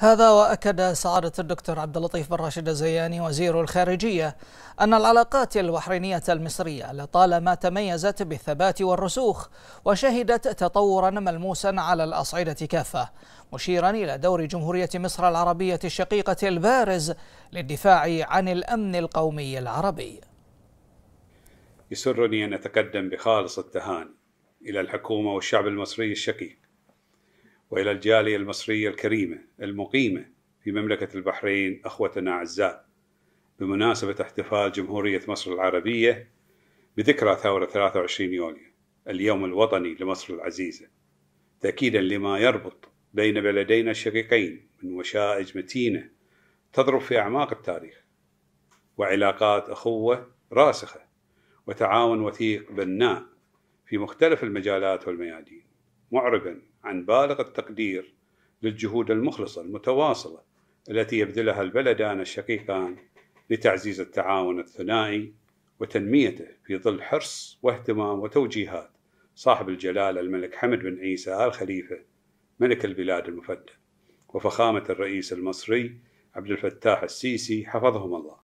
هذا وأكد سعادة الدكتور عبد اللطيف بن راشد الزياني وزير الخارجية أن العلاقات البحرينية المصرية لطالما تميزت بالثبات والرسوخ وشهدت تطورا ملموسا على الأصعدة كافة مشيرا إلى دور جمهورية مصر العربية الشقيقة البارز للدفاع عن الأمن القومي العربي. يسرني أن أتقدم بخالص التهاني إلى الحكومة والشعب المصري الشقيق وإلى الجالية المصرية الكريمة المقيمة في مملكة البحرين أخوتنا أعزاء. بمناسبة احتفال جمهورية مصر العربية بذكرى ثورة 23 يوليو اليوم الوطني لمصر العزيزة. تأكيدا لما يربط بين بلدينا الشقيقين من وشائج متينة تضرب في أعماق التاريخ وعلاقات أخوة راسخة وتعاون وثيق بناء في مختلف المجالات والميادين. معربا عن بالغ التقدير للجهود المخلصة المتواصلة التي يبذلها البلدان الشقيقان لتعزيز التعاون الثنائي وتنميته في ظل حرص واهتمام وتوجيهات صاحب الجلالة الملك حمد بن عيسى آل خليفة ملك البلاد المفدى وفخامة الرئيس المصري عبد الفتاح السيسي حفظهم الله.